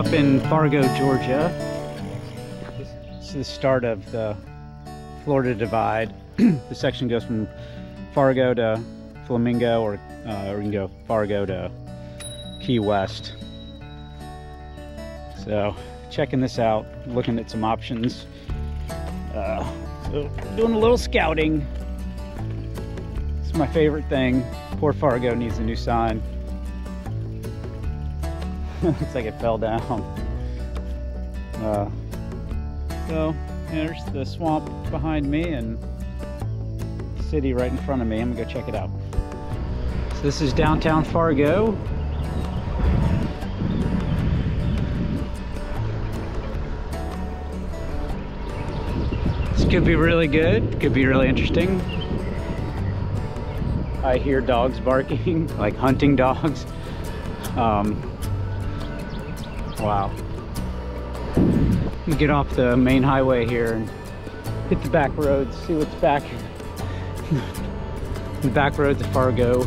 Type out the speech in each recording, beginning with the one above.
up in Fargo, Georgia. This is the start of the Florida Divide. the section goes from Fargo to Flamingo, or, uh, or you can go Fargo to Key West. So checking this out, looking at some options. Uh, so doing a little scouting. It's my favorite thing. Poor Fargo needs a new sign. Looks like it fell down. Uh, so there's the swamp behind me and city right in front of me. I'm gonna go check it out. So this is downtown Fargo. This could be really good, could be really interesting. I hear dogs barking, like hunting dogs. Um, wow. Get off the main highway here and hit the back roads, see what's back. the back roads of Fargo.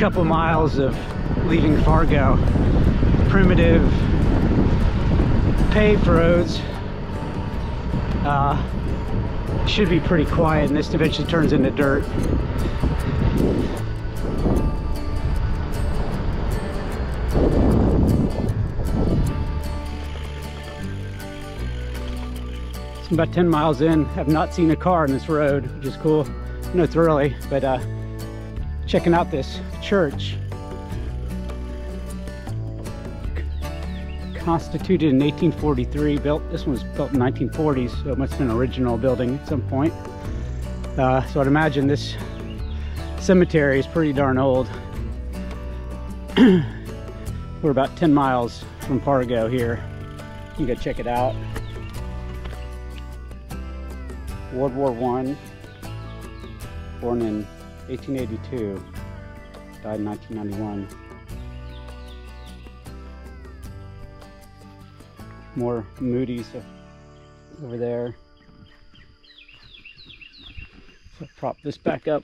Couple miles of leaving Fargo. Primitive paved roads. Uh, should be pretty quiet and this eventually turns into dirt. So about 10 miles in, have not seen a car on this road, which is cool. Know it's early, but uh, checking out this church. Constituted in 1843, built, this one was built in 1940s, so it must have been an original building at some point. Uh, so I'd imagine this cemetery is pretty darn old. We're about 10 miles from Fargo here. You can go check it out. World War One, born in 1882, died in 1991. More Moody's over there. So prop this back up.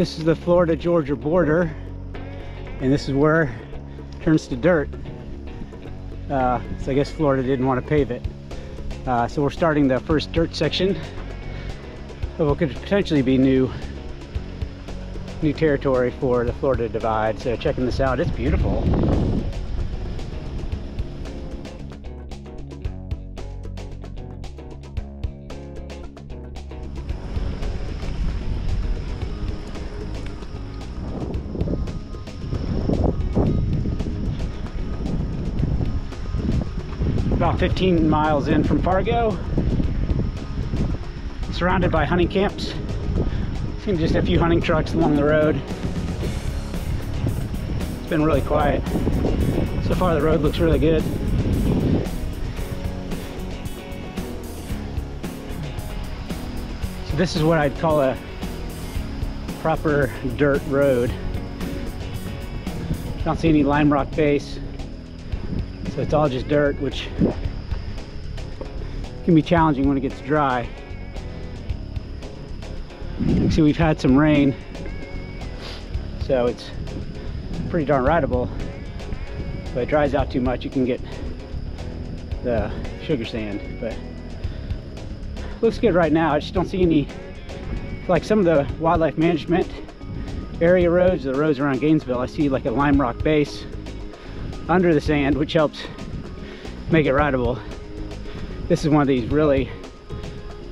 This is the Florida-Georgia border, and this is where it turns to dirt. Uh, so I guess Florida didn't want to pave it. Uh, so we're starting the first dirt section of what could potentially be new new territory for the Florida Divide. So checking this out, it's beautiful. About 15 miles in from Fargo. Surrounded by hunting camps. Seen just a few hunting trucks along the road. It's been really quiet. So far the road looks really good. So this is what I'd call a proper dirt road. Don't see any lime rock base. So it's all just dirt, which can be challenging when it gets dry. See, we've had some rain, so it's pretty darn rideable. If it dries out too much, you can get the sugar sand, but looks good right now. I just don't see any, like some of the wildlife management area roads, the roads around Gainesville, I see like a lime rock base under the sand, which helps make it rideable. This is one of these really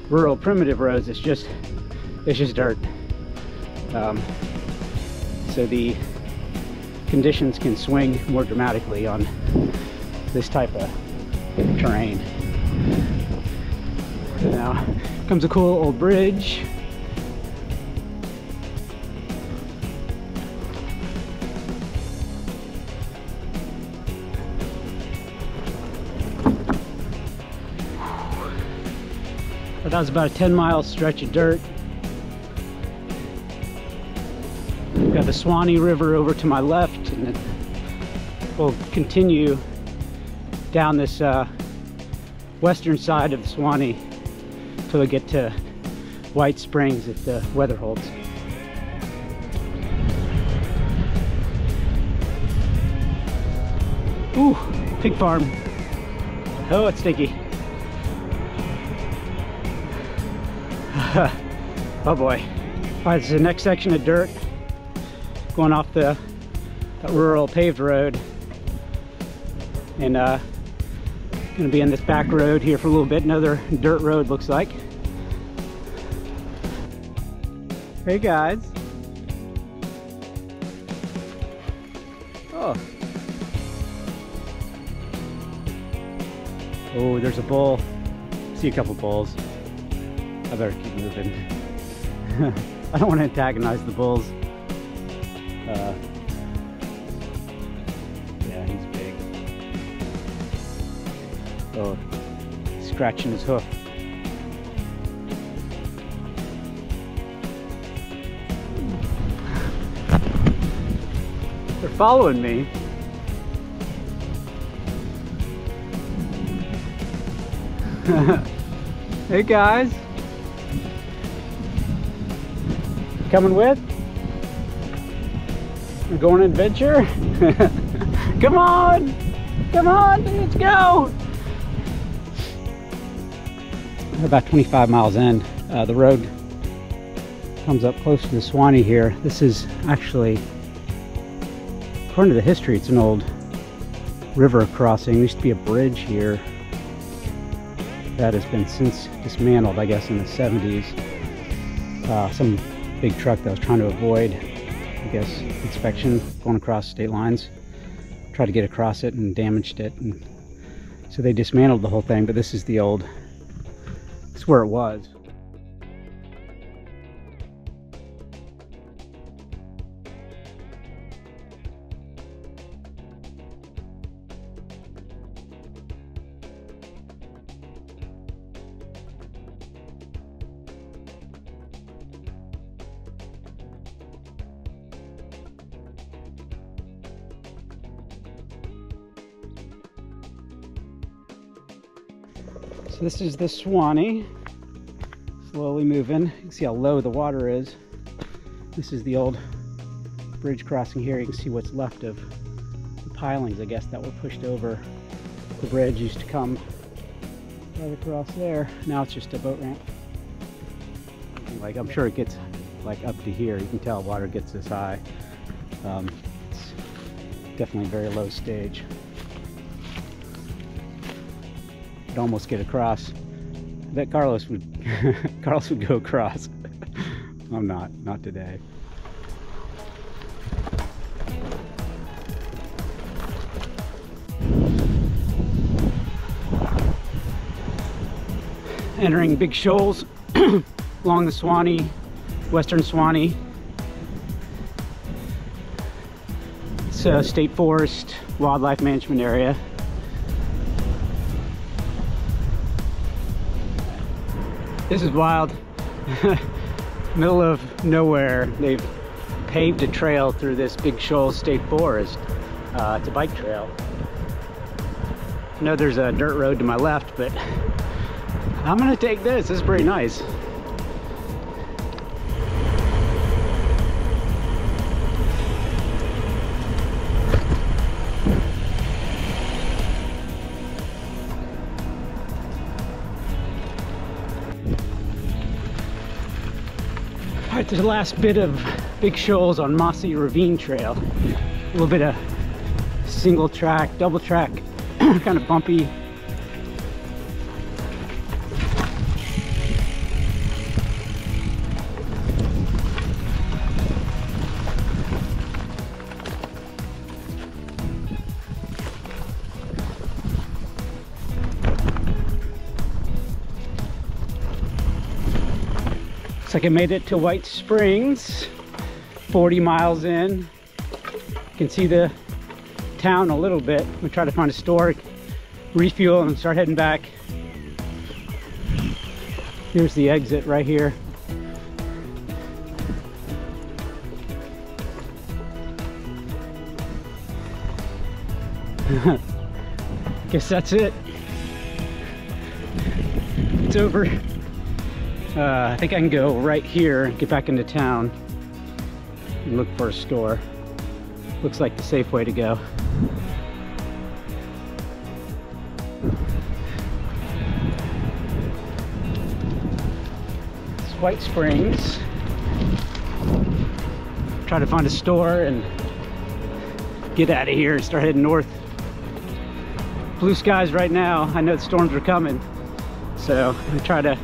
rural primitive roads. It's just, it's just dirt. Um, so the conditions can swing more dramatically on this type of terrain. Now comes a cool old bridge. But that was about a 10 mile stretch of dirt. We've got the Suwannee River over to my left and then we'll continue down this uh, western side of the Suwannee until we get to White Springs if the weather holds. Ooh, pig farm. Oh, it's sticky. oh boy. All right, this is the next section of dirt going off the rural paved road. And uh, gonna be in this back road here for a little bit. Another dirt road looks like. Hey guys. Oh. Oh, there's a bull. See a couple bulls. I better keep moving. I don't want to antagonize the bulls. Uh, yeah, he's big. Oh, scratching his hoof. They're following me. hey guys. Coming with? We're going adventure? Come on! Come on, let's go! We're about 25 miles in. Uh, the road comes up close to the Suwannee here. This is actually, according to the history, it's an old river crossing. There used to be a bridge here that has been since dismantled, I guess, in the 70s. Uh, some big truck that I was trying to avoid, I guess, inspection going across state lines. Tried to get across it and damaged it. And so they dismantled the whole thing, but this is the old, it's where it was. So this is the Suwannee, slowly moving. You can see how low the water is. This is the old bridge crossing here. You can see what's left of the pilings, I guess, that were pushed over. The bridge used to come right across there. Now it's just a boat ramp. Like, I'm sure it gets like up to here. You can tell water gets this high. Um, it's definitely a very low stage almost get across. I bet Carlos would Carlos would go across. I'm not, not today. Entering big shoals along the Suwannee, western Suwannee. It's a state forest, wildlife management area. This is wild. Middle of nowhere. They've paved a trail through this Big Shoal State Forest. Uh, it's a bike trail. I know there's a dirt road to my left, but I'm gonna take this. This is pretty nice. All right, the last bit of big shoals on Mossy Ravine Trail. A little bit of single track, double track, kind of bumpy. Like I made it to White Springs, 40 miles in. You can see the town a little bit. I'm gonna try to find a store, refuel, and start heading back. Here's the exit right here. Guess that's it. It's over. Uh, I think I can go right here, get back into town, and look for a store. Looks like the safe way to go. It's White Springs. Try to find a store and get out of here and start heading north. Blue skies right now. I know the storms are coming. So I'm gonna try to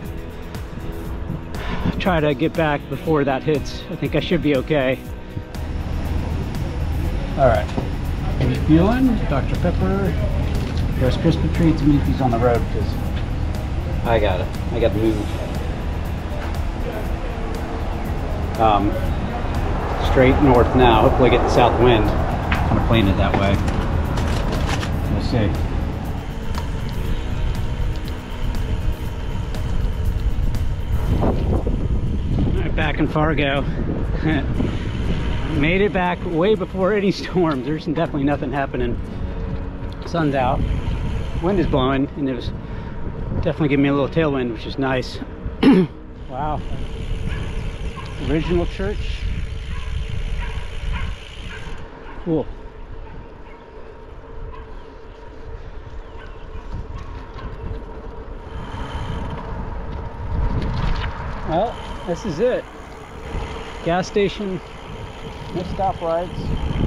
try to get back before that hits. I think I should be okay. All right. You feeling? Dr. Pepper. There's Krispy treats and Mickey's on the road because I got it. I got to move. Um, straight north now. Hopefully I get the south wind. Kind of playing it that way. We'll see. Back in Fargo. Made it back way before any storms. There's definitely nothing happening. Sun's out. Wind is blowing and it was definitely giving me a little tailwind, which is nice. wow. Original church. Cool. Well, this is it. Gas station, no stoplights.